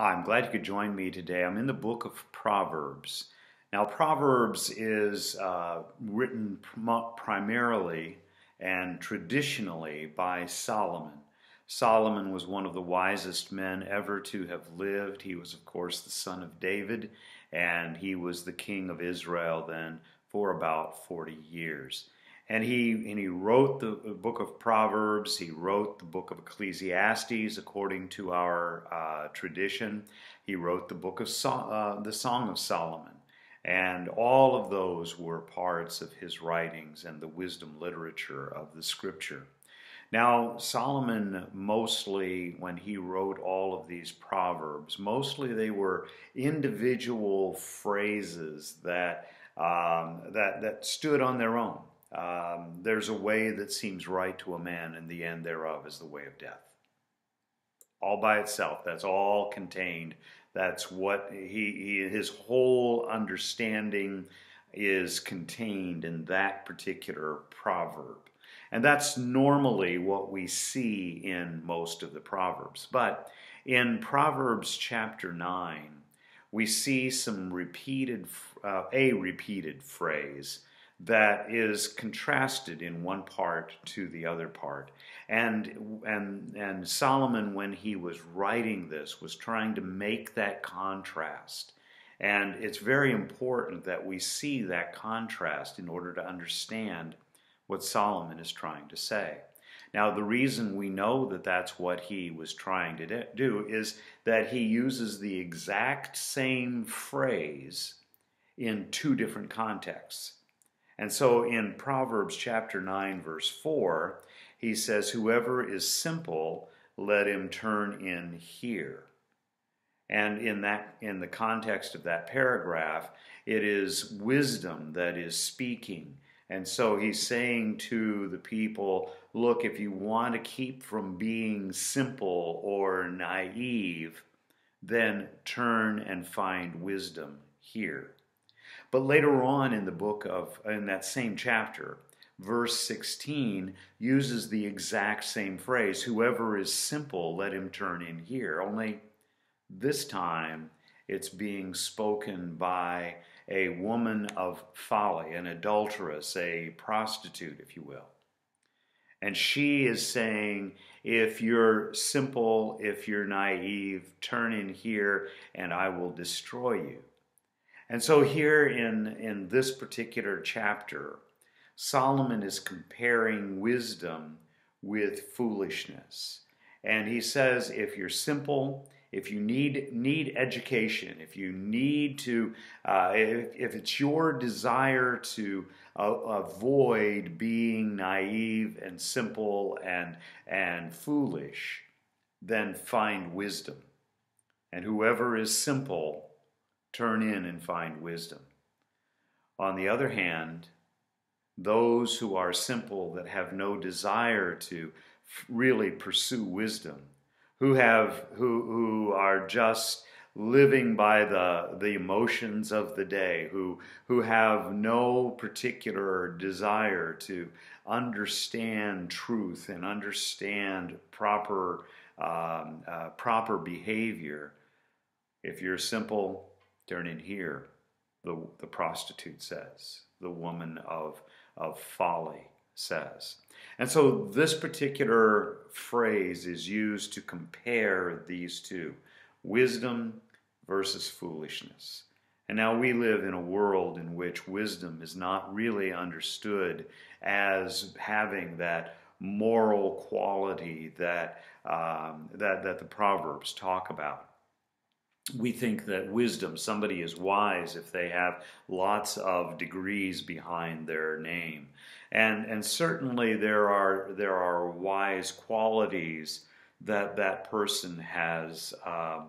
Hi, I'm glad you could join me today. I'm in the book of Proverbs. Now, Proverbs is uh, written primarily and traditionally by Solomon. Solomon was one of the wisest men ever to have lived. He was, of course, the son of David, and he was the king of Israel then for about 40 years. And he, and he wrote the book of Proverbs, he wrote the book of Ecclesiastes according to our uh, tradition. He wrote the book of so- uh, the Song of Solomon. And all of those were parts of his writings and the wisdom literature of the scripture. Now, Solomon mostly, when he wrote all of these proverbs, mostly they were individual phrases that, um, that, that stood on their own. Um, there's a way that seems right to a man, and the end thereof is the way of death. All by itself, that's all contained. That's what he, he his whole understanding is contained in that particular proverb. And that's normally what we see in most of the Proverbs. But in Proverbs chapter 9, we see some repeated, uh, a repeated phrase that is contrasted in one part to the other part. And, and, and Solomon, when he was writing this, was trying to make that contrast. And it's very important that we see that contrast in order to understand what Solomon is trying to say. Now, the reason we know that that's what he was trying to do is that he uses the exact same phrase in two different contexts. And so in Proverbs chapter 9, verse 4, he says, Whoever is simple, let him turn in here. And in that in the context of that paragraph, it is wisdom that is speaking. And so he's saying to the people, look, if you want to keep from being simple or naive, then turn and find wisdom here. But later on in the book of, in that same chapter, verse 16 uses the exact same phrase whoever is simple, let him turn in here. Only this time it's being spoken by a woman of folly, an adulteress, a prostitute, if you will. And she is saying, if you're simple, if you're naive, turn in here and I will destroy you. And so, here in, in this particular chapter, Solomon is comparing wisdom with foolishness. And he says, if you're simple, if you need need education, if you need to, uh, if, if, it's your desire to uh, avoid being naive and simple and and foolish, then find wisdom. And whoever is simple turn in and find wisdom. On the other hand, those who are simple, that have no desire to really pursue wisdom, who have who who are just living by the the emotions of the day, who who have no particular desire to understand truth and understand proper um, uh, proper behavior. If you're simple, Turn in here, the, the prostitute says, the woman of, of folly says. And so this particular phrase is used to compare these two wisdom versus foolishness. And now we live in a world in which wisdom is not really understood as having that moral quality that, um, that, that the Proverbs talk about we think that wisdom, somebody is wise if they have lots of degrees behind their name. And, and certainly there are, there are wise qualities that that person has, uh,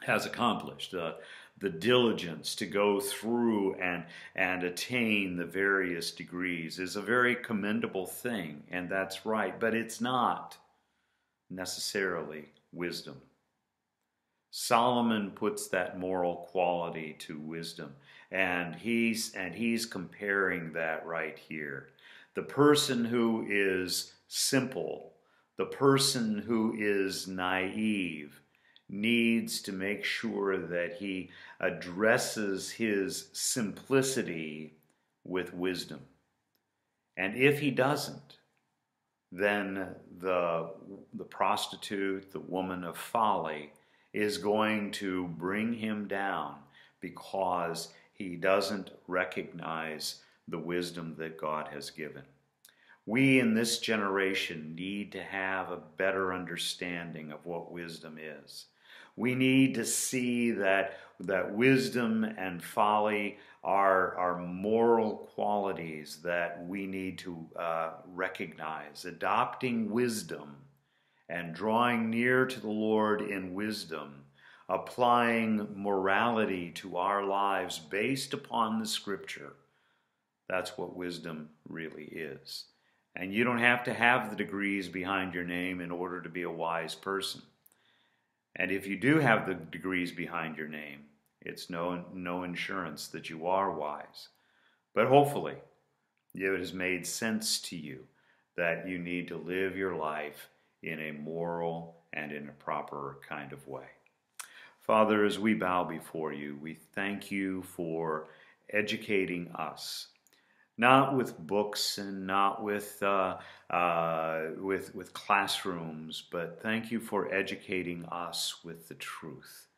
has accomplished. Uh, the diligence to go through and, and attain the various degrees is a very commendable thing, and that's right, but it's not necessarily wisdom. Solomon puts that moral quality to wisdom and he's and he's comparing that right here. The person who is simple, the person who is naive needs to make sure that he addresses his simplicity with wisdom. And if he doesn't, then the, the prostitute, the woman of folly, is going to bring him down because he doesn't recognize the wisdom that God has given. We in this generation need to have a better understanding of what wisdom is. We need to see that, that wisdom and folly are, are moral qualities that we need to uh, recognize. Adopting wisdom and drawing near to the Lord in wisdom, applying morality to our lives based upon the Scripture. That's what wisdom really is. And you don't have to have the degrees behind your name in order to be a wise person. And if you do have the degrees behind your name, it's no, no insurance that you are wise. But hopefully, it has made sense to you that you need to live your life in a moral and in a proper kind of way. Father, as we bow before you, we thank you for educating us not with books and not with uh, uh, with with classrooms, but thank you for educating us with the truth,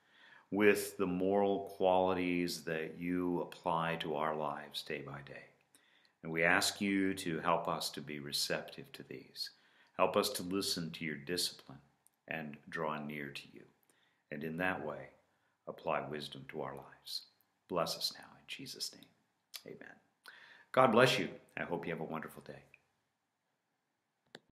with the moral qualities that you apply to our lives day by day. And we ask you to help us to be receptive to these. Help us to listen to your discipline and draw near to you. And in that way, apply wisdom to our lives. Bless us now in Jesus' name. Amen. God bless you. I hope you have a wonderful day.